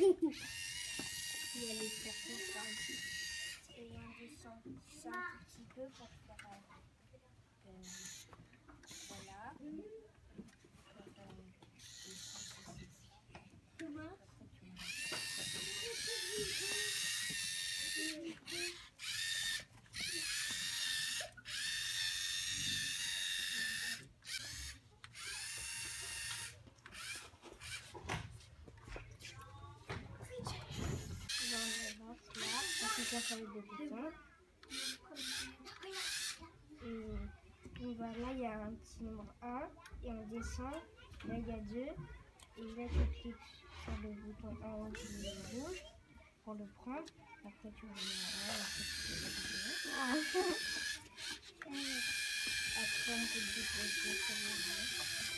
Il y a les cartons par ici. Et on descend ça un petit peu pour faire. euh, euh, voilà. Pour, euh, des saucisses ici. Après, tu mets- J'en avance là, la feuille de bouton. Et donc voilà, il y a un petit nombre 1 et on descend. Là, il y a 2. Et là, tu cliques sur le bouton en haut est rouge pour le prendre. Après, tu remets 1, après, tu fais le bouton. Après, on peut le déposer sur le